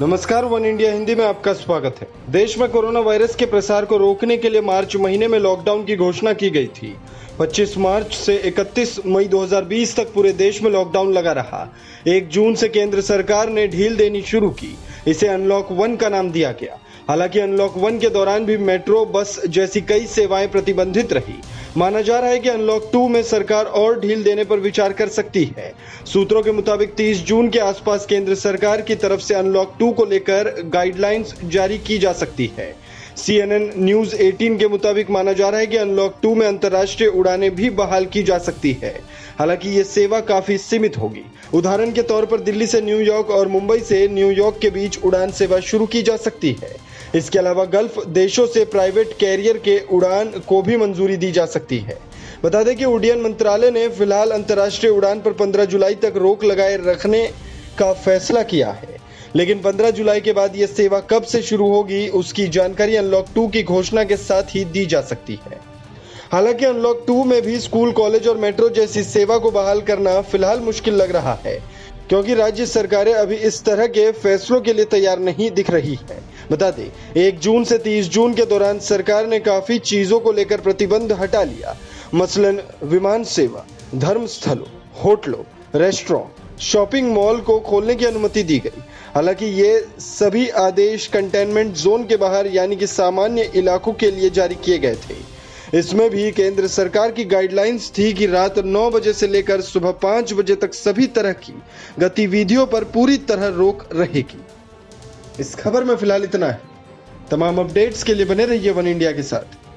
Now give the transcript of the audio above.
नमस्कार, one India Hindi में आपका स्वागत है। देश में कोरोना वायरस के प्रसार को रोकने के लिए मार्च महीने में लॉकडाउन की घोषणा की गई थी। 25 मार्च से 31 मई 2020 तक पूरे देश में लॉकडाउन लगा रहा। 1 जून से केंद्र सरकार ने ढील देनी शुरू की। इसे अनलॉक वन का नाम दिया गया। हालाँकि अनलॉक वन के दौरान भी मेट्रो, बस जैसी कई सेवाएँ प्रतिबंधित रही। माना जा रहा है कि अनलॉक टू में सरकार और ढील देने पर विचार कर सकती है। सूत्रों के मुताबिक 30 जून के आसपास केंद्र सरकार की तरफ़ से अनलॉक टू को लेकर गाइडलाइंस जारी की जा सकती है। सीएनएन न्यूज़ 18 के मुताबिक माना जा रहा है कि अनलॉक टू में अंतर्राष्ट्रीय उड़ानें भी बहाल की जा सकती है। हालाँकि ये सेवा काफ़ी सीमित होगी। उदाहरण के तौर पर दिल्ली से न्यूयॉर्क और मुंबई से न्यूयॉर्क के बीच उड़ान सेवा शुरू की जा सकती है। इसके अलावा गल्फ देशों से प्राइवेट कैरियर के उड़ान को भी मंजूरी दी जा सकती है। बता दें कि उड्डयन मंत्रालय ने फ़िलहाल अंतर्राष्ट्रीय उड़ान पर 15 जुलाई तक रोक लगाए रखने का फैसला किया है। लेकिन 15 जुलाई के बाद यह सेवा कब से शुरू होगी, उसकी जानकारी अनलॉक टू की घोषणा के साथ ही दी जा सकती है। हालाँकि अनलॉक टू में भी स्कूल, कॉलेज और मेट्रो जैसी सेवा को बहाल करना फ़िलहाल मुश्किल लग रहा है, क्योंकि राज्य सरकारें अभी इस तरह के फैसलों के लिए तैयार नहीं दिख रही है। बता दें, एक जून से 30 जून के दौरान सरकार ने काफ़ी चीज़ों को लेकर प्रतिबंध हटा लिया। मसलन, विमान सेवा धर्म स्थलों होटलों रेस्टोरेंट शॉपिंग मॉल को खोलने की अनुमति दी गई। हालाँकि ये सभी आदेश कंटेनमेंट जोन के बाहर, यानी कि सामान्य इलाकों के लिए जारी किए गए थे। इसमें भी केंद्र सरकार की गाइडलाइंस थी कि रात 9 बजे से लेकर सुबह 5 बजे तक सभी तरह की गतिविधियों पर पूरी तरह रोक रहेगी। इस खबर में फ़िलहाल इतना है। तमाम अपडेट्स के लिए बने रहिए वन इंडिया के साथ।